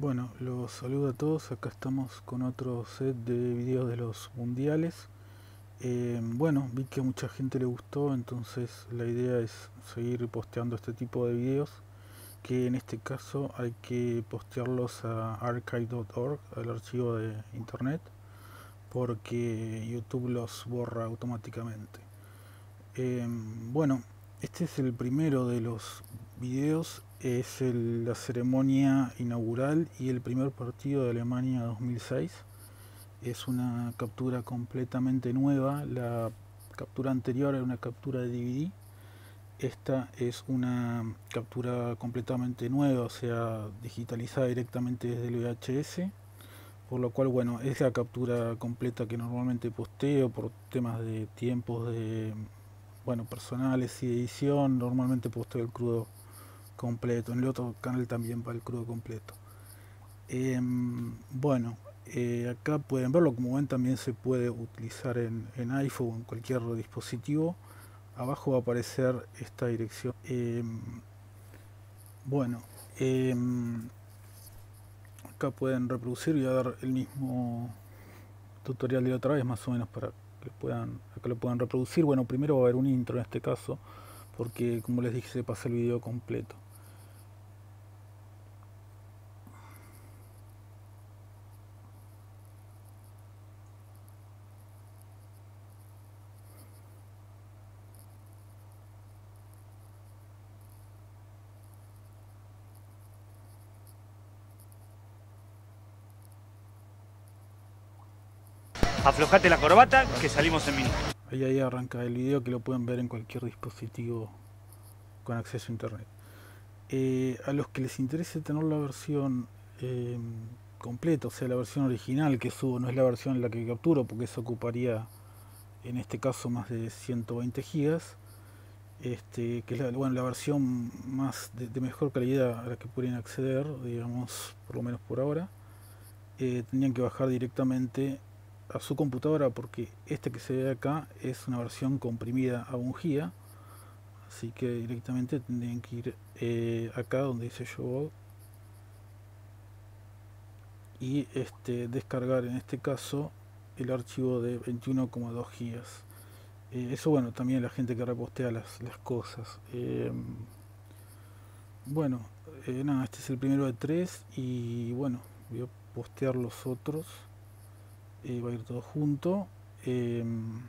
Bueno, los saludo a todos. Acá estamos con otro set de videos de los mundiales. Eh, bueno, vi que a mucha gente le gustó, entonces la idea es seguir posteando este tipo de videos. Que en este caso hay que postearlos a archive.org, al archivo de internet, porque YouTube los borra automáticamente. Eh, bueno, este es el primero de los videos es la ceremonia inaugural y el primer partido de Alemania 2006. Es una captura completamente nueva. La captura anterior era una captura de DVD. Esta es una captura completamente nueva, o sea, digitalizada directamente desde el VHS. Por lo cual, bueno, es la captura completa que normalmente posteo por temas de tiempos de, bueno, personales y edición. Normalmente posteo el crudo completo. En el otro canal también va el crudo completo. Em, bueno, eh, acá pueden verlo. Como ven, también se puede utilizar en, iPhone o en cualquier dispositivo. Abajo va a aparecer esta dirección. Em, bueno, em, acá pueden reproducir. y a dar el mismo tutorial de otra vez, más o menos, para que puedan, que lo puedan reproducir. Bueno, primero va a haber un intro en este caso, porque como les dije, se pasa el video completo. Aflojate la corbata que salimos en minutos. Ahí, arranca el video que lo pueden ver en cualquier dispositivo con acceso a internet. Eh, a los que les interese tener la versión eh, completa, o sea, la versión original que subo, no es la versión en la que capturo, porque eso ocuparía en este caso más de 120 gigas. Este, que es la, bueno, la versión más de, mejor calidad a la que pueden acceder, digamos, por lo menos por ahora, eh, tendrían que bajar directamente a su computadora porque este que se ve acá es una versión comprimida a un giga así que directamente tendrían que ir eh, acá donde dice show y este descargar en este caso el archivo de 21,2 gigas eh, eso bueno también la gente que repostea las, las cosas. Eh, bueno nada este es el primero de tres y bueno voy a postear los otros eh, va a ir todo junto. Em,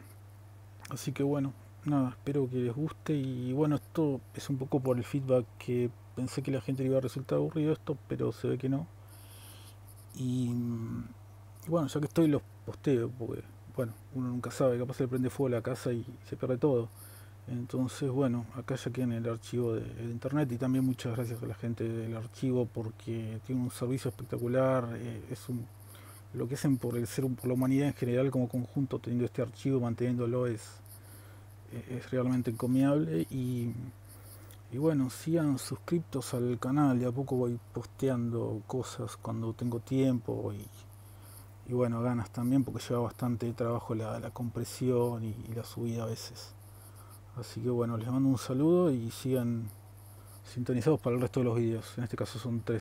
así que bueno nada espero que les guste y bueno esto es un poco por el feedback que pensé que la gente le iba a resultar aburrido esto pero se ve que no. Y, bueno ya que estoy los posteo porque bueno uno nunca sabe capaz se le prende fuego a la casa y se pierde todo. Entonces bueno acá ya en el archivo de, internet y también muchas gracias a la gente del archivo porque tiene un servicio espectacular eh, es un lo que hacen por el ser por la humanidad en general como conjunto teniendo este archivo manteniéndolo es es realmente encomiable. Y, y bueno sigan suscriptos al canal de a poco voy posteando cosas cuando tengo tiempo y, y bueno ganas también porque lleva bastante trabajo la, la compresión y, y la subida a veces. Así que bueno les mando un saludo y sigan sintonizados para el resto de los vídeos en este caso son tres